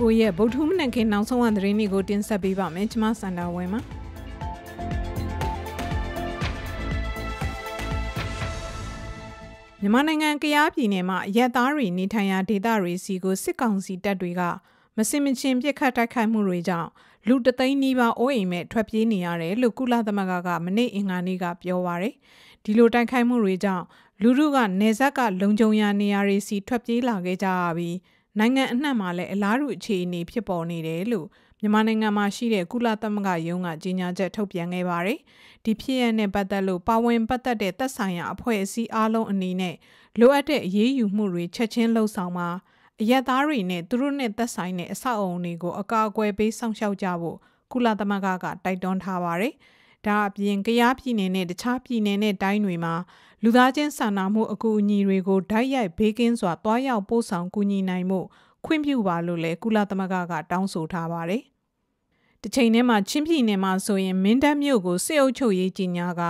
9ရက်ဗုဒ္ဓမနက်ခင်းနောက်ဆုံးအသတင်းတွေကိုတင်ဆက်ပေးပါမယ်ကျွန်မစန္ဒာဝင်းပါမြန်မာနိုင်ငံကရားပြည်နယ်မှာရက်သားတွေနေထိုင်ရာဒေသတွေစီကိုစစ်ကောင်စီတပ်တွေကမစင်မချင်းပြစ်ခတ်တိုက်ခိုက်မှုတွေကြောင့်လူတသိန်းနီးပါးအိုးအိမ်မဲ့ထွက်ပြေးနေရတယ်လို့ကုလသမဂ္ဂကမနေ့အင်္ဂါနေ့ကပြောပါရယ်ဒီလိုတိုက်ခိုက်မှုတွေကြောင့်လူလူကနေဆက်ကလုံခြုံရာနေရာတွေစီထွက်ပြေးလာခဲ့ကြရပြီး နိုင်ငံအနှံ့မှာလည်းအလားတူအခြေအနေဖြစ်ပေါ်နေတယ်လို့မြန်မာနိုင်ငံမှာရှိတဲ့ကုလသမဂ္ဂယုံကကြေညာချက်ထုတ်ပြန်ခဲ့ပါတယ်။ဒီဖြစ်ရတဲ့ပတ်သက်လို့ပါဝင်ပတ်သက်တဲ့သက်ဆိုင်ရာအဖွဲ့အစည်းအားလုံးအနေနဲ့လိုအပ်တဲ့အရေးယူမှုတွေချက်ချင်းလှုပ်ဆောင်မှာအရက်သားတွေနဲ့သူတို့နဲ့သက်ဆိုင်တဲ့အဆောက်အအုံတွေကိုအကာအကွယ်ပေးစောင့်ရှောက်ကြဖို့ကုလသမဂ္ဂကတိုက်တွန်းထားပါတယ်။ ဒါအပြင်ကရားပြည်နယ်နဲ့တခြားပြည်နယ်နဲ့တိုင်းတွေမှာလူသားချင်းစာနာမှုအကူအညီတွေကိုဓာတ်ရိုက်ဘေးကင်းစွာတွားရောက်ပို့ဆောင်ကူညီနိုင်မှုခွင့်ပြုပါလို့လည်းကုလသမဂ္ဂကတောင်းဆိုထားပါတယ်။တစ်ချိန်တည်းမှာချင်းပြည်နယ်မှာဆိုရင်မင်းတပ်မြို့ကိုစစ်အုပ်ချုပ်ရေးကြီးညာက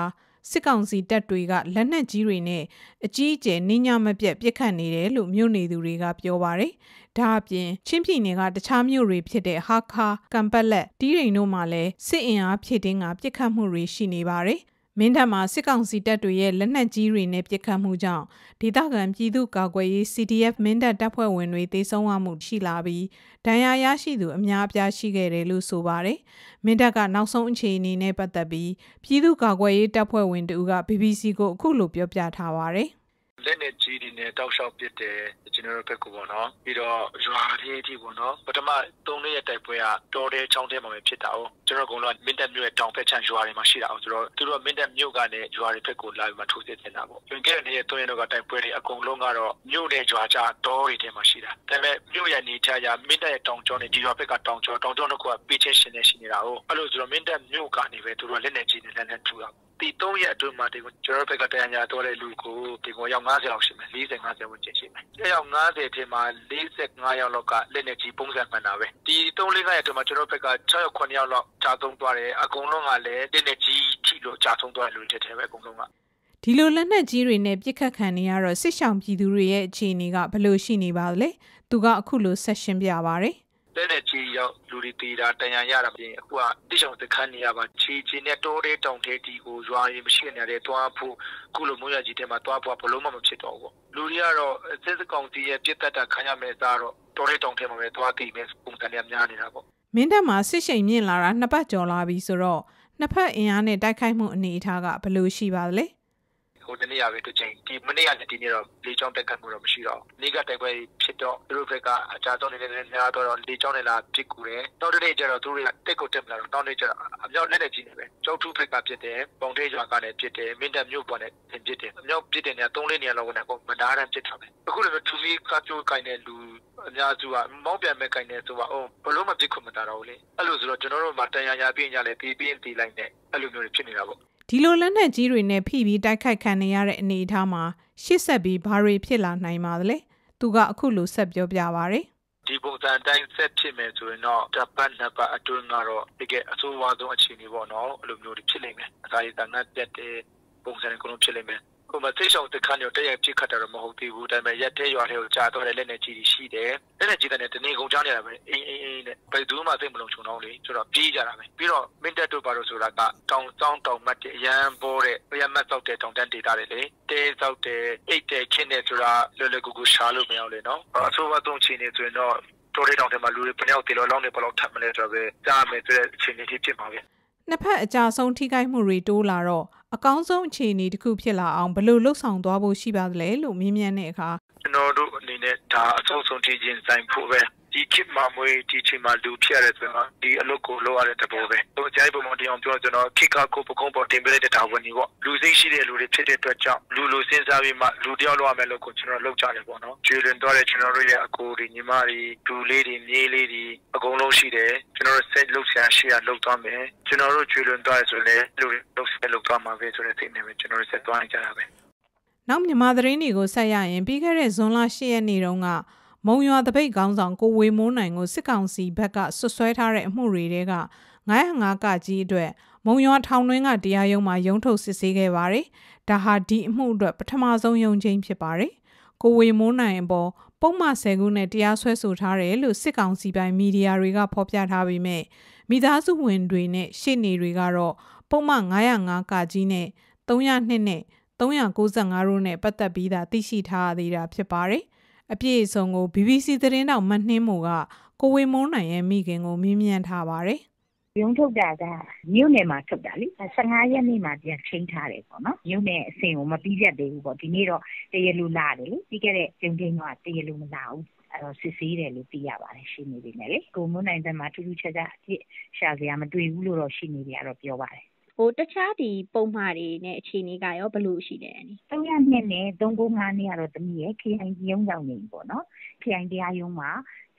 စစ်ကောင်စီတပ်တွေကလက်နက်ကြီးတွေနဲ့အကြီးအကျယ်နှင်းညမပြတ်ပစ်ခတ်နေတယ်လို့မြို့နေသူတွေကပြောပါတယ်။ဒါအပြင်ချင်းပြည်နယ်ကတခြားမြို့တွေဖြစ်တဲ့ဟာခါကမ်ပက်လက်တီးရိန်တို့မှာလည်းစစ်အင်အားဖြည့်တင်းကပစ်ခတ်မှုတွေရှိနေပါတယ် မင်းတပ်မှာစစ်ကောင်စီတပ်တွေရဲ့လက်နက်ကြီးတွေနဲ့ပစ်ခတ်မှုကြောင့်ဒေသခံပြည်သူ့ကာကွယ်ရေး CDF မင်းတပ်တပ်ဖွဲ့ဝင်တွေတေဆုံးမှုရှိလာပြီးဒဏ်ရာရရှိသူအများအပြားရှိခဲ့တယ်လို့ဆိုပါတယ်။မင်းတပ်ကနောက်ဆုံးအခြေအနေနဲ့ပတ်သက်ပြီးပြည်သူ့ကာကွယ်ရေးတပ်ဖွဲ့ဝင်တူက BBC ကိုအခုလိုပြောပြထားပါတယ်။ လက်နဲ့ကြီးတွေနဲ့တောက်လျှောက်ပစ်တယ်ကျွန်တော်တို့ဘက်ကပေါ့နော်ပြီးတော့ရွာလေးအထိပေါ့နော်ပထမ3ရက်တိုက်ပွဲကတော်တဲ့ချောင်းထဲမှာပဲဖြစ်တာ哦ကျွန်တော်ကတော့မင်းတပ်မြို့ရဲ့တောင်ဘက်ခြမ်းရွာတွေမှာရှိတာအောင်ဆိုတော့သူတို့မင်းတပ်မြို့ကနေရွာတွေဘက်ကိုလာပြီးမှထိုးစစ်ဆင်တာပေါ့ကျွန်တော်ရဲ့3ရက်တော့ကတိုက်ပွဲတွေအကုန်လုံးကတော့မြို့နဲ့ရွာကြားတောတွေထဲမှာရှိတာဒါပေမဲ့မြို့ရဲ့နေချာရမင်းတပ်ရဲ့တောင်ကျောနဲ့ဒီရွာဘက်ကတောင်ကျောတောင်ကျောတော့ကပေးချင်းရှင်နေရှိနေတာ哦အဲ့လိုဆိုတော့မင်းတပ်မြို့ကနေပဲသူတို့လက်နဲ့ကြီးနေလက်နဲ့ထူတာ ဒီ3ရက်အတွင်းမှာဒီကျွန်တော်ဘက်ကတရားညာတော်တဲ့လူကိုဒီပေါ်ရောက်50လောက်ရှိမယ်40 50ဝန်းကျင်ရှိမယ်။ရောက်50ထဲမှာ45ယောက်လောက်ကလက်နေကြီးပုံစံမှန်တာပဲ။ဒီ3 4ရက်အတွင်းမှာကျွန်တော်ဘက်က6ယောက်9ယောက်လောက်ကြာသုံးသွားတယ်အကုန်လုံးကလည်းလက်နေကြီးထိလို့ကြာသုံးသွားတယ်လို့တဲ့ထဲပဲအကုန်လုံးကဒီလိုလက်နက်ကြီးတွေနဲ့ပြစ်ခတ်ခံနေရတော့စစ်ဆောင်ပြည်သူတွေရဲ့အခြေအနေကဘယ်လိုရှိနေပါလဲ။သူကအခုလိုဆက်ရှင်းပြပါဗျ။ လက်နဲ့ကြီးရောက်လူတွေတေးတာတန်ရန်ရတာပြင်အခုကတိချောင်သခန်းနေရပါချီချီနဲ့တိုးတဲ့တောင်ထဲတီကိုရွာရင်မရှိနေတယ်တွားဖို့ခုလိုမိုးရကြီးထဲမှာတွားဖို့ဘလုံးမမဖြစ်တော့ဘူးလူတွေကတော့စစ်စကောင်စီရဲ့ပြစ်တက်တာခံရမယ်သားတော့တိုးတဲ့တောင်ထဲမှာပဲတွားတည်မယ်ပုံစံနဲ့များနေတာပေါ့မင်းတပ်မှာစစ်ရှိန်မြင့်လာတာနှစ်ပတ်ကျော်လာပြီဆိုတော့နှစ်ဖက်အင်အားနဲ့တိုက်ခိုက်မှုအနေအထားကဘယ်လိုရှိပါလဲဟိုတနေ့ရပဲတစ်ချိန်ဒီမနေ့ကလည်းဒီနေ့တော့လေချောင်းတက်ခတ်မှုတော့မရှိတော့နေ့ကတိုက်ပွဲဖြစ် တော့သူတို့ဘက်ကအကြဆုံးနေတဲ့များတော့လေချောင်းနဲ့လာပစ်ကူတယ်တောက်တဲ့ကျတော့သူတို့ကတက်ကိုတက်မလာတော့တောင်းနေကြအမြောက်လက်နဲ့ကြီးနေပဲကျောက်ထုဘက်ကဖြစ်တယ်ပုံသေးရွာကလည်းဖြစ်တယ်မင်းတပ်မြို့ပေါ်နဲ့ဖြစ်တယ်အမြောက်ဖြစ်တယ်နေ3လေးနေရာလောက်နဲ့မနာရန်ဖြစ်တာပဲအခုလည်းသူမီကချိုးကိုင်းတဲ့လူအများစုကမောင်းပြန်မဲ့ကိုင်းနေဆိုတော့အော်ဘလို့မပြစ်ခွင့်မတာတော့ဘူးလေအဲ့လိုဆိုတော့ကျွန်တော်တို့မှာတန်ရာရာပြင်းကြလဲပြီးပြီးတီးလိုက်နေအဲ့လိုမျိုးဖြစ်နေတာပေါ့ဒီလိုလက်နက်ကြီးတွေနဲ့ဖိပြီးတိုက်ခိုက်ခံနေရတဲ့အနေအထားမှာရှစ်ဆက်ပြီးဘာတွေဖြစ်လာနိုင်ပါသလဲ သူကအခုလိုဆက်ပြောပြပါဗျဒီပုံစံတိုင်းဆက်ဖြစ်မယ်ဆိုရင်တော့တပတ်နှစ်ပတ်အတွင်းကတော့တကယ်အဆိုးဝါးဆုံးအခြေအနေပေါ့နော်အဲ့လိုမျိုးတွေဖြစ်နေမယ်အစာရည်တန်ငတ်ပြတ်တဲ့ပုံစံတွေကတော့ဖြစ်နေမယ် ဟိုမှာသိဆောင်တခါမျိုးတရက်ပြစ်ခတ်တာတော့မဟုတ်သေးဘူးဒါပေမဲ့ရက်သေးရွာလေးကိုကြာတော့တဲ့လက်နဲ့ကြီးရှိတယ်လက်နဲ့ကြီးတဲ့တနေကုန်ချနေတာပဲအင်းအင်းအင်းနဲ့ဘယ်သူမှသိမလုံးချုံတော့လေဆိုတော့ပြေးကြတာပဲပြီးတော့မင်းတက်တို့ပါလို့ဆိုတာကတောင်တောင်းတောင်မတ်တဲ့အရန်ပေါ်တဲ့အရန်မတ်သောက်တဲ့တောင်တန်းဒေတာတွေလေတဲသောက်တဲ့အိတ်တဲ့ခင်းတဲ့ဆိုတာလွယ်လွယ်ကူကူရှားလို့မရအောင်လေနော်အဆိုးဝါးဆုံးချိန်နေဆိုရင်တော့တော်ရတောင်ထဲမှာလူတွေပညောက်တေလောလောင်းနေဘလောက်ထပ်မလဲဆိုတော့ပဲကြားမယ်ဆိုတဲ့အခြေအနေဖြစ်မှာပဲ နှစ်ဖက်အကြဆုံးထိခိုက်မှုတွေတိုးလာတော့အကောင်းဆုံးအခြေအနေတစ်ခုဖြစ်လာအောင်ဘယ်လိုလှုပ်ဆောင်သွားဖို့ရှိပါသလဲလို့မေးမြန်းတဲ့အခါကျွန်တော်တို့အနေနဲ့ဒါအဆုံးဆုံးထိချင်းဆိုင်ဖို့ပဲ ဒီခေတ်မှာမွေးဒီချိန်မှာလူဖြစ်ရတယ်ဆိုတော့ဒီအလုပ်ကိုလုပ်ရတဲ့တဘောပဲ။ဟိုအကြိုက်ပုံမတရားပြောကျွန်တော်ခေတ်ကကိုပကုံးပေါ်တင်ပေးတဲ့တာဝန်ကြီးပေါ့။လူစိတ်ရှိတဲ့လူတွေဖြစ်တဲ့အတွက်ကြောင့်လူလူစဉ်းစားပြီးမှလူတယောက်လုပ်ရမယ်လို့ကိုကျွန်တော်လုပ်ကြတယ်ပေါ့နော်။ကျွေးလွန်သွားတဲ့ကျွန်တော်တို့ရဲ့အကိုတွေညီမတွေဒူလေးတွေမြေးလေးတွေအကုန်လုံးရှိတယ်။ကျွန်တော်တို့ဆက်လုပ်ဆရာရှိရလုပ်သွားမယ်။ကျွန်တော်တို့ကျွေးလွန်သွားရဆိုလည်းလူတွေလုပ်ဆက်လုပ်သွားမှာပဲဆိုတဲ့စိတ်နဲ့ပဲကျွန်တော်တို့ဆက်သွားနေကြတာပဲ။နောက်မြန်မာသတင်းတွေကိုဆက်ရရင်ပြီးခဲ့တဲ့ဇွန်လ10ရက်နေ့တုန်းက မုံရွာတပိတ်ကောင်းဆောင်ကိုဝေမိုးနိုင်ကိုစစ်ကောင်စီဘက်ကဆွဆွဲထားတဲ့အမှုတွေတဲက905ကကြီးအတွက်မုံရွာထောင်တွင်းကတရားရုံးမှာရုံးထုတ်စစ်ဆေးခဲ့ပါတယ်။ဒါဟာဒီအမှုအတွက်ပထမဆုံးရုံးချင်းဖြစ်ပါတယ်။ကိုဝေမိုးနိုင်အပေါ်ပုံမှန်10ခုနဲ့တရားစွဲဆိုထားတယ်လို့စစ်ကောင်စီပိုင်းမီဒီယာတွေကဖော်ပြထားပေမဲ့မိသားစုဝင်တွေနဲ့ရှေ့နေတွေကတော့ပုံမှန်905ကကြီးနဲ့302နဲ့395တို့နဲ့ပတ်သက်ပြီးသာသိရှိထားသေးတာဖြစ်ပါတယ်။ အပြည့်အစုံကို BBC သတင်းတောက်မနှင်းမို့ကကိုဝေမုန်းနိုင်ရဲ့မိခင်ကိုမေးမြန်းထားပါတယ်ရုံးထုတ်တာကမြို့နယ်မှာထုတ်တာလေ15ရက်နေ့မှာပြန်ချင်းထားတယ်ပေါ့နော်မြို့နယ်အဆင့်ကိုမပြီးပြတ်သေးဘူးပေါ့ဒီနေ့တော့တရလူလာတယ်လေပြီးခဲ့တဲ့ကျုံချင်းကတရလူမလာဘူးအဲ့တော့စစ်ဆေးတယ်လို့သိရပါတယ်ရှင်းနေပြီလေကိုမွန်းနိုင်တဲ့မှာထူးထူးခြားခြားအဖြစ်ရှာစရာမတွေ့ဘူးလို့တော့ရှင်းနေပြီကတော့ပြောပါတယ် ဟိုတခြားဒီပုံမှားတွေနဲ့အခြေအနေကရောဘယ်လိုရှိလဲအနီ3ရက်နှစ်နဲ့395နှစ်ကတော့တမီးရဲ့ KI ရုံးကြောင်နေပေါ့နော် KI တရားရုံးမှာ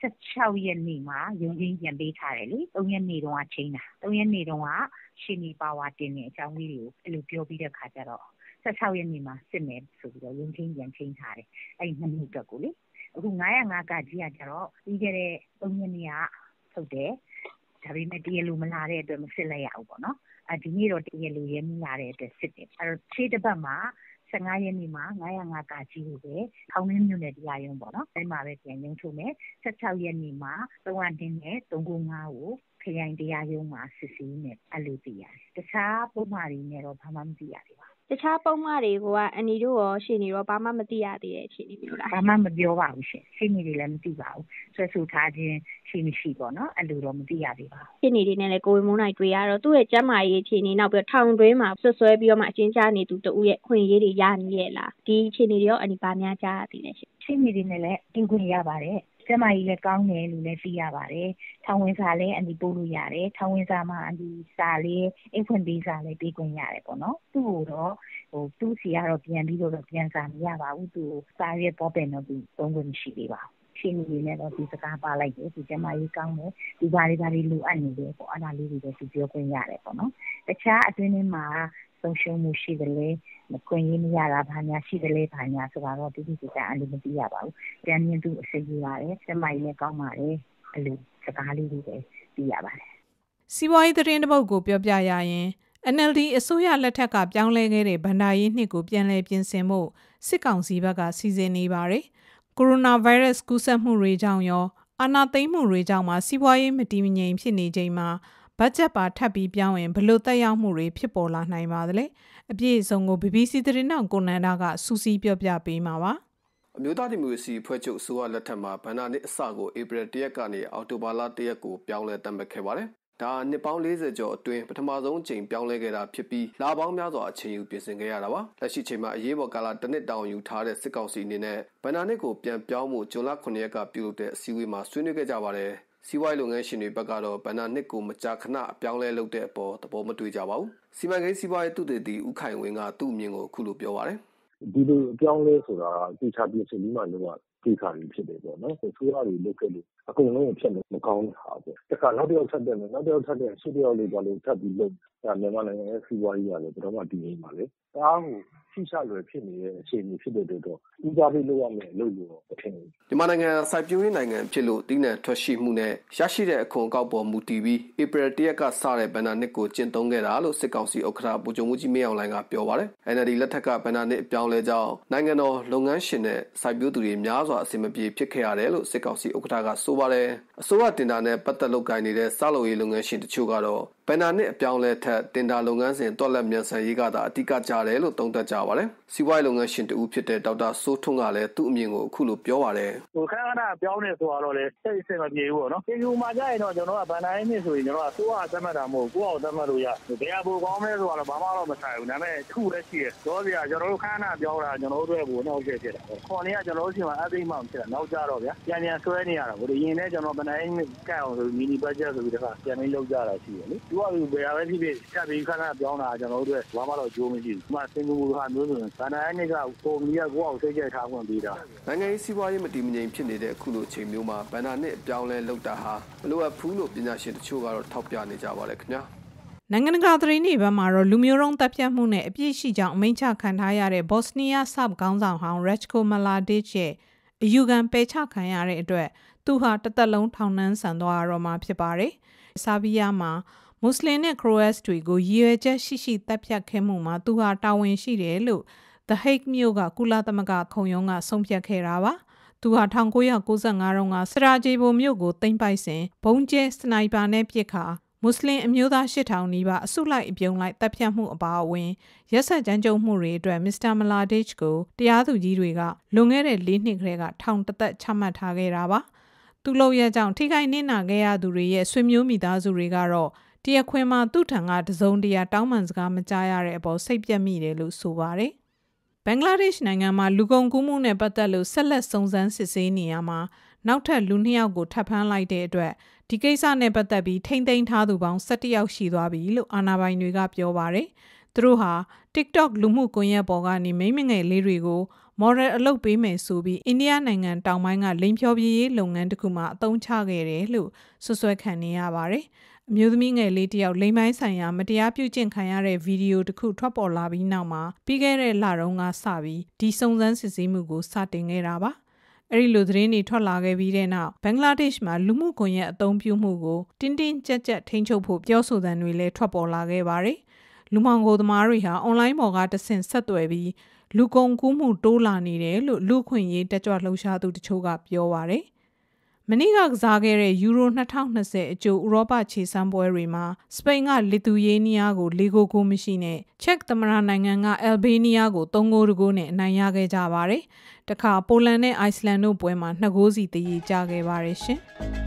16ရက်နေ့မှာရုံးချင်းပြန်ပေးထားတယ်လေ3ရက်နေ့တုန်းကချိန်တာ3ရက်နေ့တုန်းကရှင်နီပါဝါတင်တဲ့အကြောင်းလေးတွေကိုအဲ့လိုပြောပြီးတဲ့ခါကျတော့16ရက်နေ့မှာစစ်မယ်ဆိုပြီးတော့ရုံးချင်းပြန်ချိန်ထားတယ်အဲ့ဒီနှစ်နှစ်အတွက်ကိုလေအခု905ကကြီးကကျတော့ပြီးခဲ့တဲ့3ရက်နေ့ကထုတ်တယ်ဒါပေမဲ့တရလူမလာတဲ့အတွက်မစစ်လိုက်ရဘူးပေါ့နော်အဲ ဒီနေ့တော့ တရလူရဲမလာတဲ့အတွက် စစ်တယ် အဲ့တော့ခြေတစ်ပတ်မှာ15ရက်နေ့မှာ905ကကြီးကိုပဲ ထောင်ရင်းမြို့နယ်တရားရုံးပေါ့နော် အဲ့မှာပဲ ပြန်ရုံးထုတ်မယ်16ရက်နေ့မှာ3တင်းနဲ့395ကို ခရိုင်တရားရုံးမှာ စစ်ဆေးနေအဲ့လိုသိရတယ် တခြားပုံမှန်တွေနဲ့တော့ ဘာမှ မသိရသေးပါ တခြားပုံမှန်တွေကိုကအန်ဒီတို့ရောရှေ့နေရောဘာမှမသိရသေးတဲ့အခြေအနေမျိုးလားဘာမှမပြောပါဘူးရှင်ရှေ့နေတွေလည်းမသိပါဘူးဆွဲဆိုထားခြင်းရှိမရှိပေါ့နော်အဲ့လိုတော့မသိရသေးပါဘူးရှေ့နေတွေနဲ့လည်းကိုဝေမုန်းနိုင်တွေ့ရတော့သူ့ရဲ့ကျန်းမာရေးအခြေအနေနောက်ပြီးထောင်တွင်းမှာဆွဆွဲပြီးတော့မှအကျဉ်းချနေသူတူရဲ့ခွင့်ရေးတွေရနေရဲ့လားဒီအခြေအနေတွေရောအန်ဒီဘာများကြားရသေးလဲရှင်ရှေ့နေတွေနဲ့လည်းတင်ခွင့်ရပါတယ် ကျမကြီးလည်းကောင်းတယ်လို့လည်းသိရပါတယ်။ထောင်ဝင်စာလည်းအန်ဒီပို့လို့ရတယ်။ထောင်ဝင်စာမှာအန်ဒီစာလေးအိတ်ဖွင့်ပေးစာလည်း ပေးခွင့်ရတယ်ပေါ့နော်။သူ့ကိုတော့ဟိုသူ့စီကတော့ ပြန်ပြီးတော့ ပြန်စာမရပါဘူး။သူ့စာရဲပေါ်ပင်တော့ သူသုံးခွင့်မရှိသေးပါဘူး။ရှင်းနေနေတော့ဒီစကားပါလိုက်တယ်ဒီကျမကြီးကောင်းတယ်ဒီဘာတွေ ဘာတွေလိုအပ်နေတယ်ပေါ့ အဲ့ဒါလေးတွေပဲသူပြောခွင့်ရတယ်ပေါ့နော် တခြားအတွင်းထဲမှာ ဆုံးရှုံးမှုရှိတယ်လေမခွင့်ရင်းမရတာဘာညာရှိတယ်လေဘာညာဆိုတာတော့တိတိကျကျအလိုမသိရပါဘူး။ပြန်မြင်သူအစိကြီးပါတယ်။စမိုင်းလည်းကောင်းပါတယ်။အလိုစကားလေးတွေပဲသိရပါတယ်။စီးပွားရေးသတင်းတစ်ပုဒ်ကိုပြောပြရရင် NLD အစိုးရလက်ထက်ကပြောင်းလဲခဲ့တဲ့ဗန္ဒာရေးနှစ်ကိုပြန်လည်ပြင်ဆင်ဖို့စစ်ကောင်စီဘက်ကစီစဉ်နေပါတယ်။ကိုရိုနာဗိုင်းရပ်စ်ကူးစက်မှုတွေကြောင့်ရောအာဏာသိမ်းမှုတွေကြောင့်မှစီးပွားရေးမတည်မငြိမ်ဖြစ်နေချိန်မှာ ဘတ်ဂျက်ပါထပ်ပြီးပြောင်းရင်ဘလို့တက်ရောက်မှုတွေဖြစ်ပေါ်လာနိုင်ပါသလဲအပြည့်အစုံကို BBC သတင်းတောင်ကိုနန္ဒာကစူးစီးပြောပြပေးမှာပါအမျိုးသားဒီမိုကရေစီဖွဲ့ချုပ်အစိုးရလက်ထက်မှာဗန္ဒာနှစ်အစကိုဧပြီ၁ရက်ကနေအောက်တိုဘာလ၁ရက်ကိုပြောင်းလဲတတ်မှတ်ခဲ့ပါတယ်။ဒါနှစ်ပေါင်း40ကျော်အတွင်းပထမဆုံးအချိန်ပြောင်းလဲခဲ့တာဖြစ်ပြီးလာပေါင်းများစွာအချိန်ယူပြင်ဆင်ခဲ့ရတာပါ။လက်ရှိချိန်မှာအရေးပေါ်ကာလတစ်နှစ်တောင်ယူထားတဲ့စစ်ကောင်စီအနေနဲ့ဗန္ဒာနှစ်ကိုပြန်ပြောင်းမှုဇွန်လ9ရက်ကပြုလုပ်တဲ့အစည်းအဝေးမှာဆွေးနွေးခဲ့ကြပါတယ်။ စီးပွားရေးလုပ်ငန်းရှင်တွေဘက်ကတော့ဘဏ္ဍာနှစ်ကိုမကြာခဏအပြောင်းလဲလုပ်တဲ့အပေါ်သဘောမတွေ့ကြပါဘူး။စီမံကိန်းစီးပွားရေးသုတေသီဦးခိုင်ဝင်းကသူ့အမြင်ကိုအခုလိုပြောပါတယ်။ဒီလိုအပြောင်းလဲဆိုတာတေချာပြင်ဆင်ပြီးမှလုပ်ရကိစ္စတွေဖြစ်တယ်ပေါ့နော်။ဆိုးရတွေလုပ်ခဲ့လို့အကုန်လုံးဖြစ်လို့မကောင်းတာပေါ့။တခါနောက်တစ်ယောက်ထပ်တက်မယ်နောက်တစ်ယောက်ထပ်တက်ရှစ်တစ်ယောက်လေးပါလို့ထပ်ပြီးလုပ်ဒါမြန်မာနိုင်ငံရဲ့စီးပွားရေးကလည်းဘယ်တော့မှတည်ငြိမ်ပါလေ။ဒါကိုထိရှလွယ်ဖြစ်နေတဲ့အခြေအနေဖြစ်တဲ့အတွက်တော့ဦးစားပေးလုပ်ရမယ်လို့လို့မထင်ဘူး မြန်မာနိုင်ငံစိုက်ပျိုးရေးနိုင်ငံဖြစ်လို့တည်နှံထွက်ရှိမှုနဲ့ရရှိတဲ့အခွန်အကောက်ပေါ်မူတည်ပြီးဧပြီ၁ရက်ကစတဲ့ဘဏ္ဍာနှစ်ကိုကျင့်သုံးခဲ့တာလို့စစ်ကောင်စီဥက္ကဋ္ဌဗိုလ်ချုပ်မှုကြီးမင်းအောင်လှိုင်ကပြောပါတယ် NLD လက်ထက်ကဘဏ္ဍာနှစ်အပြောင်းလဲကြောင်းနိုင်ငံတော်လုပ်ငန်းရှင်နဲ့စိုက်ပျိုးသူတွေများစွာအဆင်မပြေဖြစ်ခဲ့ရတယ်လို့စစ်ကောင်စီဥက္ကဋ္ဌကဆိုပါတယ်အစိုးရတင်ဒါနဲ့ပတ်သက်လုပ်ကိုင်နေတဲ့စလုပ်ရေးလုပ်ငန်းရှင်တချို့ကတော့ဘန်နာနှစ်အပြောင်းလဲထက်တင်ဒါလုပ်ငန်းစဉ်တွက်လက်မြန်ဆန်ရေးကသာအတိကကြတယ်လို့သုံးသပ်ကြပါတယ်။စီးပွားရေးလုပ်ငန်းရှင်တဦးဖြစ်တဲ့ဒေါက်တာစိုးထွန်းကလည်းသူ့အမြင်ကိုအခုလိုပြောပါတယ်။ဟိုခန်းခဏပြောင်းနေဆိုတော့လေစိတ်စိတ်မပြေဘူးပေါ့နော်။ဒီလိုမှကြရင်တော့ကျွန်တော်ကဘန်နာရေးနှစ်ဆိုရင်ကျွန်တော်ကစိုးရသတ်မှတ်တာမဟုတ်ကိုယ့်အောင်သတ်မှတ်လို့ရ။ဘယ်အဘူကောင်းလဲဆိုတော့ဘာမှတော့မဆိုင်ဘူး။ဒါပေမဲ့တစ်ခုလည်းရှိတယ်။တော့စရာကျွန်တော်တို့ခန်းခဏပြောင်းတာကျွန်တော်တို့အတွက်ကိုနှောက်ချက်ဖြစ်တာ။ခေါ်နေကကျွန်တော်တို့စီမှာအသိမှမဖြစ်တာ။နောက်ကြတော့ဗျာ။ပြန်ပြန်ဆွဲနေရတာ။ဟိုရင်နဲ့ကျွန်တော်ဘန်နာရေးကတ်အောင်ဆိုမီနီဘတ်ဂျက်ဆိုပြီးတော့ပြန်ပြီးလောက်ကြတာရှိတယ်လေ။သူကဘယ်ပဲဖြစ်ဖြစ်ချက်ပြီးခဏပြောင်းတာကျွန်တော်တို့အတွက်ဘာမှတော့အကျိုးမရှိဘူး။ဒီမှာစင်ကာပူဟာမျိုးဆိုရင်ဗန်နာရေးနှစ်ကပုံမီကကိုယ့်အောင်စိတ်ကြိုက်ထားခွင့်ပေးတာ။နိုင်ငံရေးစီးပွားရေးမတည်မငြိမ်ဖြစ်နေတဲ့အခုလိုအချိန်မျိုးမှာဗန်နာနှစ်အပြောင်းလဲလုပ်တာဟာမလိုအပ်ဘူးလို့ပညာရှင်တချို့ကတော့ထောက်ပြနေကြပါတယ်ခင်ဗျာ။နိုင်ငံတကာသတင်းတွေဘက်မှာတော့လူမျိုးရုံးတပ်ဖြတ်မှုနဲ့အပြစ်ရှိကြောင်းအမိန့်ချခံထားရတဲ့ဘော့စနီးယားဆပ်ခေါင်းဆောင်ဟောင်းရက်ကိုမလာဒစ်ရဲ့အယူခံပယ်ချခံရတဲ့အတွက်သူဟာတသက်လုံးထောင်နှန်းဆန်သွားရတော့မှာဖြစ်ပါတယ်။ဆာဘီးယားမှာ မွတ်စလင်နဲ့ခရိုတ်တွေကိုရည်ရွယ်ချက်ရှိရှိတပ်ဖြတ်ခဲ့မှုမှာသူဟာတာဝန်ရှိတယ်လို့ The Hague မြို့ကကုလသမဂ္ဂခုံရုံးကဆုံးဖြတ်ခဲ့တာပါ။သူဟာ1995ခုကစရာဂျေဘိုမြို့ကိုသိမ်းပိုက်စဉ်ဘုံကျဲစနိုက်ပါနဲ့ပစ်ခါမွတ်စလင်အမျိုးသား8000နီးပါးအစုလိုက်အပြုံလိုက်တပ်ဖြတ်မှုအပါအဝင်ရက်ဆက်ကြမ်းကြုတ်မှုတွေအတွက်မစ္စတာမလာဒစ်ကိုတရားသူကြီးတွေကလွန်ခဲ့တဲ့၄နှစ်ခန့်ကထောင်တသက်ချမှတ်ထားခဲ့တာပါသူလုံရဲ့ကြောင့်ထိခိုက်နစ်နာခဲ့ရသူတွေရဲ့ဆွေမျိုးမိသားစုတွေကတော့ တရခွင်မှာသူ့ထံကတစုံတရာတောင်းပန်စကားမကြားရတဲ့အပေါ်စိတ်ပြတ်မိတယ်လို့ဆိုပါတယ်ဘင်္ဂလားဒေ့ရှ်နိုင်ငံမှာလူကုန်ကူးမှုနဲ့ပတ်သက်လို့ဆက်လက်စုံစမ်းစစ်ဆေးနေရမှာနောက်ထပ်လူနှစ်ယောက်ကိုထပ်ဖမ်းလိုက်တဲ့အတွက်ဒီကိစ္စနဲ့ပတ်သက်ပြီးထိမ့်သိမ်းထားသူပေါင်း17ယောက်ရှိသွားပြီလို့အာဏာပိုင်တွေကပြောပါတယ်။သူတို့ဟာ TikTok လူမှုကွန်ရက်ပေါ်ကနေမိမငယ်လေးတွေကို model အလုပ်ပေးမယ်ဆိုပြီးအိန္ဒိယနိုင်ငံတောင်ပိုင်းကလိန်ဖြောပြေးရေးလုပ်ငန်းတစ်ခုမှအသုံးချခဲ့တယ်လို့ဆွဆွဲခံနေရပါတယ်။ အမျိုးသမီးငယ်လေးတယောက်လိမ်ပိုင်းဆိုင်ရာမတရားပြုကျင့်ခံရတဲ့ဗီဒီယိုတစ်ခုထွက်ပေါ်လာပြီးနောက်မှာပြီးခဲ့တဲ့လတုန်းကစပြီးဒီစုံစမ်းစစ်ဆေးမှုကိုစတင်ခဲ့တာပါအဲ့ဒီလိုသတင်းတွေထွက်လာခဲ့ပြီးတဲ့နောက်ဘင်္ဂလားဒေ့ရှ်မှာလူမှုကွန်ရက်အသုံးပြုမှုကိုတင်းတင်းကြပ်ကြပ်ထိန်းချုပ်ဖို့ပြောဆိုသံတွေလည်းထွက်ပေါ်လာခဲ့ပါတယ်။လူမှောင်ခိုသမားတွေဟာအွန်လိုင်းပေါ်ကတဆင့်ဆက်သွယ်ပြီးလူကုန်ကူးမှုတိုးလာနေတယ်လို့လူခွင့်ရေးတက်ကြွလှုပ်ရှားသူတချို့ကပြောပါတယ်။ မနေ့ကကစားခဲ့တဲ့ယူရို2020အကျိုးဥရောပခြေစမ်းပွဲတွေမှာစပိန်ကလီသူယေးနီးယားကို၄ဂိုးကိုမရှိနဲ့ချက်သမရနိုင်ငံကအယ်ဘေးနီးယားကို၃ဂိုးတကိုးနဲ့အနိုင်ရခဲ့ကြပါတယ်။တခါပိုလန်နဲ့အိုက်စလန်တို့ပွဲမှာ2ဂိုးစီတည်ကြခဲ့ပါတယ်ရှင်။